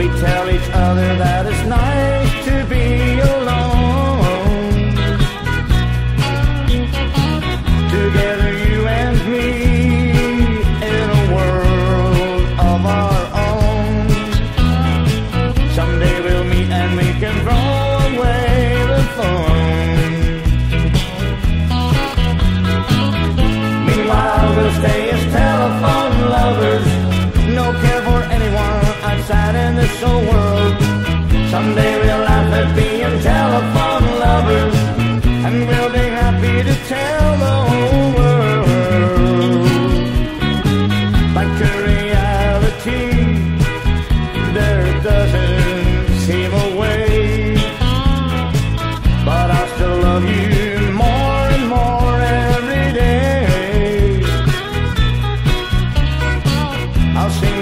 We tell each other that it's nice to be alone. Someday we'll laugh at being telephone lovers, and we'll be happy to tell the whole world. Back to reality, there doesn't seem a way, but I still love you more and more every day. I'll sing